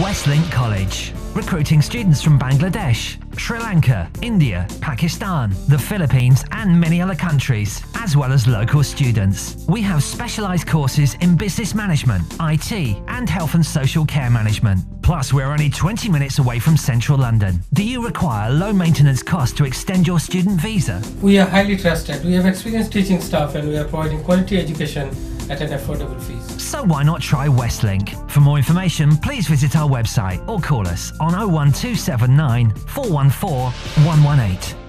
Westlink College, recruiting students from Bangladesh, Sri Lanka, India, Pakistan, the Philippines, and many other countries, as well as local students. We have specialised courses in business management, IT, and health and social care management. Plus, we're only 20 minutes away from central London. Do you require low maintenance costs to extend your student visa? We are highly trusted. We have experienced teaching staff and we are providing quality education at an affordable fees. So why not try Westlink? For more information, please visit our website or call us on 01279 414 118.